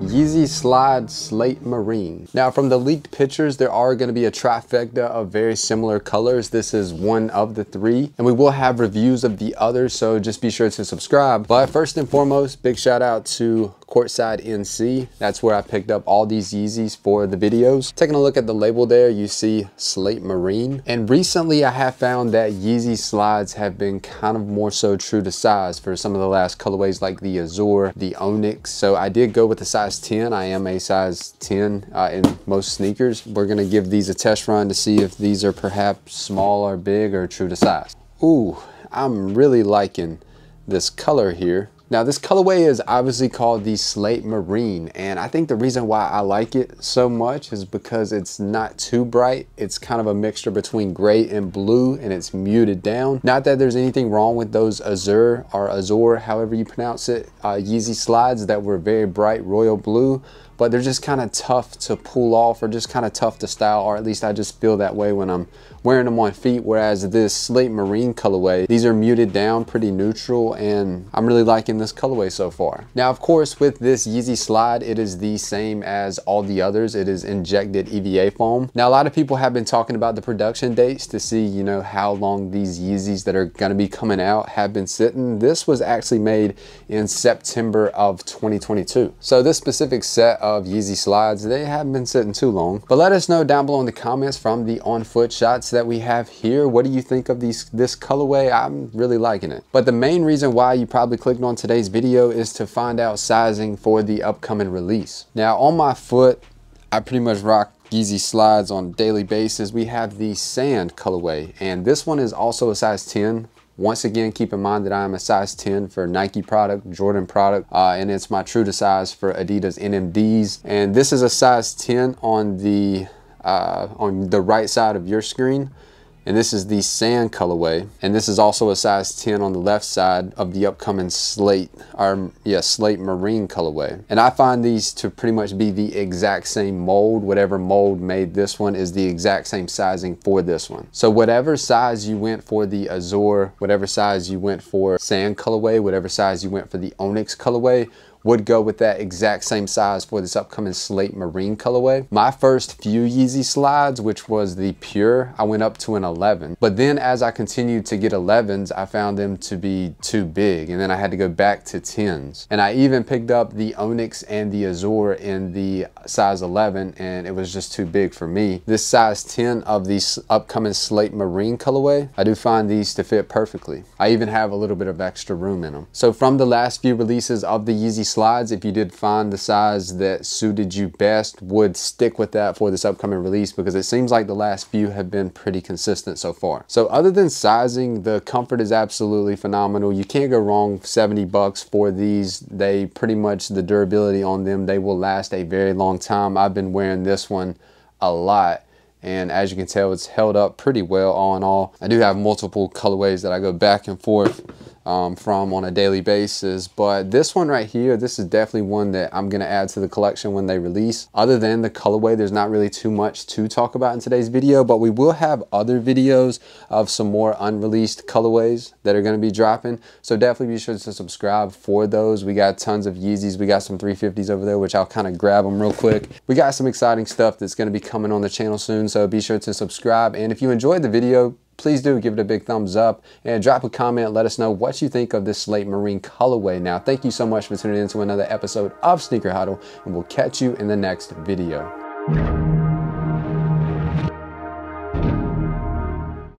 Yeezy Slide Slate Marine. Now from the leaked pictures, there are gonna be a trifecta of very similar colors. This is one of the three, and we will have reviews of the others, so just be sure to subscribe. But first and foremost, big shout out to Courtside NC. That's where I picked up all these Yeezys for the videos. Taking a look at the label there, you see Slate Marine. And recently I have found that Yeezy slides have been kind of more so true to size for some of the last colorways like the Azure, the Onyx. So I did go with the size 10. I am a size 10 uh, in most sneakers. We're gonna give these a test run to see if these are perhaps small or big or true to size. Ooh, I'm really liking this color here. Now this colorway is obviously called the Slate Marine and I think the reason why I like it so much is because it's not too bright. It's kind of a mixture between gray and blue and it's muted down. Not that there's anything wrong with those Azure or Azure, however you pronounce it, uh, Yeezy slides that were very bright royal blue but they're just kind of tough to pull off or just kind of tough to style or at least I just feel that way when I'm wearing them on feet. Whereas this slate marine colorway these are muted down pretty neutral and I'm really liking this colorway so far. Now of course with this Yeezy slide it is the same as all the others. It is injected EVA foam. Now a lot of people have been talking about the production dates to see you know how long these Yeezys that are going to be coming out have been sitting. This was actually made in September of 2022 so this specific set of Yeezy slides. They haven't been sitting too long. But let us know down below in the comments from the on-foot shots that we have here. What do you think of these this colorway? I'm really liking it. But the main reason why you probably clicked on today's video is to find out sizing for the upcoming release. Now on my foot, I pretty much rock Yeezy slides on a daily basis. We have the sand colorway and this one is also a size 10 once again, keep in mind that I am a size 10 for Nike product, Jordan product, uh, and it's my true to size for Adidas NMDs. And this is a size 10 on the uh, on the right side of your screen and this is the sand colorway. And this is also a size 10 on the left side of the upcoming slate or yeah slate marine colorway. And I find these to pretty much be the exact same mold. Whatever mold made this one is the exact same sizing for this one. So whatever size you went for the Azure whatever size you went for sand colorway whatever size you went for the Onyx colorway would go with that exact same size for this upcoming slate marine colorway. My first few Yeezy slides, which was the pure, I went up to an 11. But then as I continued to get 11s, I found them to be too big. And then I had to go back to 10s. And I even picked up the Onyx and the Azure in the size 11 and it was just too big for me. This size 10 of the upcoming slate marine colorway, I do find these to fit perfectly. I even have a little bit of extra room in them. So from the last few releases of the Yeezy slides, if you did find the size that suited you best, would stick with that for this upcoming release because it seems like the last few have been pretty consistent so far. So other than sizing, the comfort is absolutely phenomenal. You can't go wrong 70 bucks for these. They pretty much, the durability on them, they will last a very long time. I've been wearing this one a lot and as you can tell it's held up pretty well all in all. I do have multiple colorways that I go back and forth um, from on a daily basis. But this one right here, this is definitely one that I'm gonna add to the collection when they release. Other than the colorway, there's not really too much to talk about in today's video, but we will have other videos of some more unreleased colorways that are gonna be dropping. So definitely be sure to subscribe for those. We got tons of Yeezys. We got some 350s over there, which I'll kind of grab them real quick. We got some exciting stuff that's gonna be coming on the channel soon. So be sure to subscribe. And if you enjoyed the video, please do give it a big thumbs up and drop a comment. Let us know what you think of this Slate Marine colorway. Now, thank you so much for tuning in to another episode of Sneaker Huddle, and we'll catch you in the next video.